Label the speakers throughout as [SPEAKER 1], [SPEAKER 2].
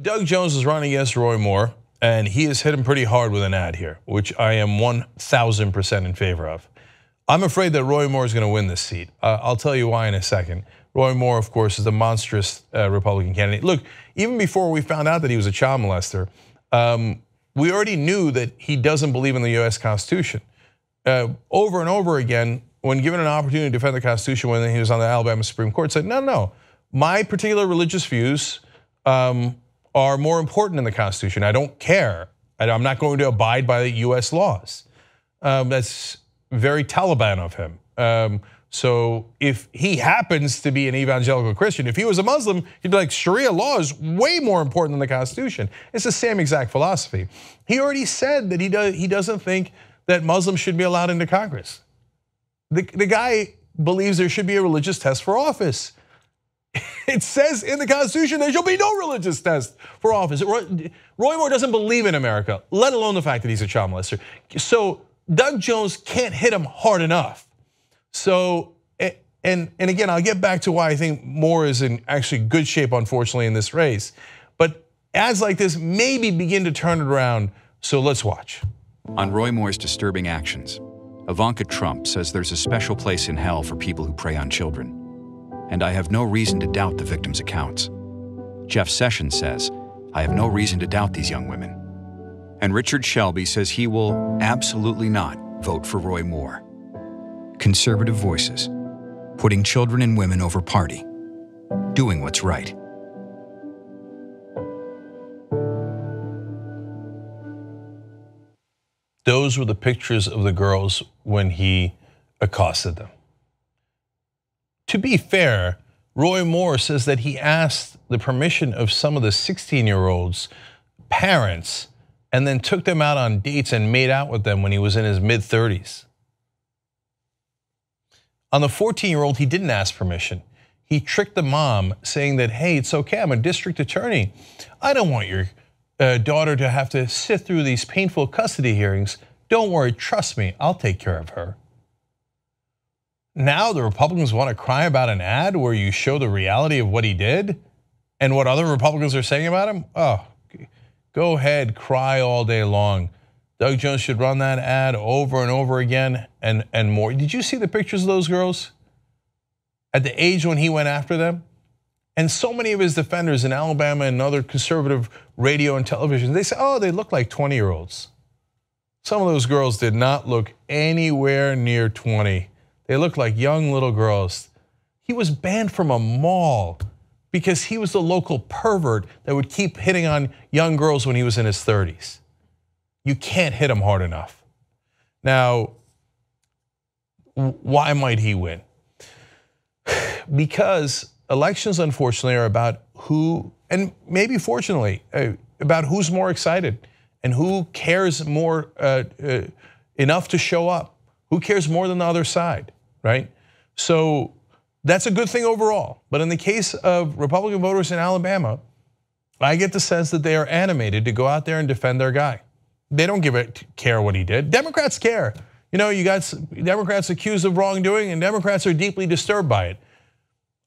[SPEAKER 1] Doug Jones is running against Roy Moore, and he has hit him pretty hard with an ad here, which I am 1,000% in favor of. I'm afraid that Roy Moore is going to win this seat. Uh, I'll tell you why in a second. Roy Moore, of course, is a monstrous uh, Republican candidate. Look, even before we found out that he was a child molester, um, we already knew that he doesn't believe in the US Constitution. Uh, over and over again, when given an opportunity to defend the Constitution when he was on the Alabama Supreme Court, said, no, no, my particular religious views um, are more important than the Constitution. I don't care. I'm not going to abide by the US laws. Um, that's very Taliban of him. Um, so if he happens to be an evangelical Christian, if he was a Muslim, he'd be like, Sharia law is way more important than the Constitution. It's the same exact philosophy. He already said that he, does, he doesn't think that Muslims should be allowed into Congress. The, the guy believes there should be a religious test for office. It says in the Constitution there shall be no religious test for office. Roy, Roy Moore doesn't believe in America, let alone the fact that he's a child molester. So Doug Jones can't hit him hard enough. So, and, and again, I'll get back to why I think Moore is in actually good shape, unfortunately, in this race. But ads like this maybe begin to turn it around. So let's watch.
[SPEAKER 2] On Roy Moore's disturbing actions, Ivanka Trump says there's a special place in hell for people who prey on children. And I have no reason to doubt the victims' accounts. Jeff Sessions says, I have no reason to doubt these young women. And Richard Shelby says he will absolutely not vote for Roy Moore conservative voices, putting children and women over party, doing what's right.
[SPEAKER 1] Those were the pictures of the girls when he accosted them. To be fair, Roy Moore says that he asked the permission of some of the 16 year olds' parents and then took them out on dates and made out with them when he was in his mid 30s. On the 14 year old, he didn't ask permission. He tricked the mom saying that, hey, it's okay, I'm a district attorney. I don't want your uh, daughter to have to sit through these painful custody hearings. Don't worry, trust me, I'll take care of her. Now the Republicans want to cry about an ad where you show the reality of what he did and what other Republicans are saying about him? Oh, go ahead, cry all day long. Doug Jones should run that ad over and over again and, and more. Did you see the pictures of those girls at the age when he went after them? And so many of his defenders in Alabama and other conservative radio and television, they say, oh, they look like 20 year olds. Some of those girls did not look anywhere near 20. They looked like young little girls. He was banned from a mall because he was the local pervert that would keep hitting on young girls when he was in his 30s you can't hit him hard enough. Now, why might he win? Because elections, unfortunately, are about who, and maybe fortunately, uh, about who's more excited and who cares more uh, uh, enough to show up. Who cares more than the other side, right? So that's a good thing overall. But in the case of Republican voters in Alabama, I get the sense that they are animated to go out there and defend their guy. They don't give a care what he did. Democrats care. You know, you got Democrats accused of wrongdoing, and Democrats are deeply disturbed by it.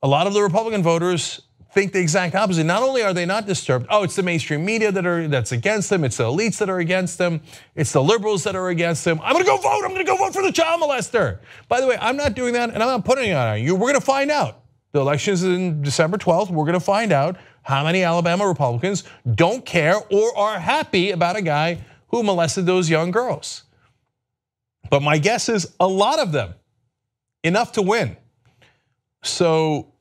[SPEAKER 1] A lot of the Republican voters think the exact opposite. Not only are they not disturbed, oh, it's the mainstream media that are that's against them, it's the elites that are against them, it's the liberals that are against them. I'm gonna go vote, I'm gonna go vote for the child molester. By the way, I'm not doing that and I'm not putting it on you. We're gonna find out. The election is in December 12th. We're gonna find out how many Alabama Republicans don't care or are happy about a guy who molested those young girls. But my guess is a lot of them, enough to win. So,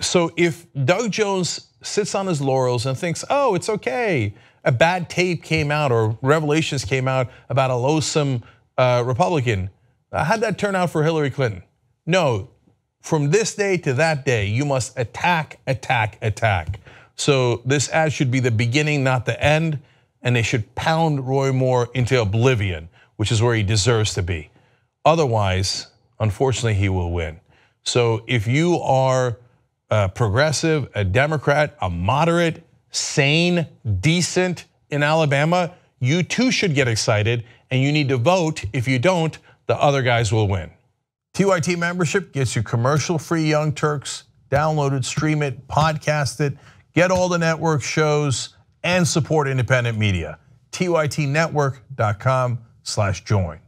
[SPEAKER 1] so if Doug Jones sits on his laurels and thinks, oh, it's okay, a bad tape came out or revelations came out about a loathsome uh, Republican, uh, how'd that turn out for Hillary Clinton? No, from this day to that day, you must attack, attack, attack. So this ad should be the beginning, not the end and they should pound Roy Moore into oblivion, which is where he deserves to be. Otherwise, unfortunately, he will win. So if you are a progressive, a Democrat, a moderate, sane, decent in Alabama, you too should get excited and you need to vote. If you don't, the other guys will win. TYT membership gets you commercial free Young Turks. Download it, stream it, podcast it Get all the network shows and support independent media. TYTnetwork.com slash join.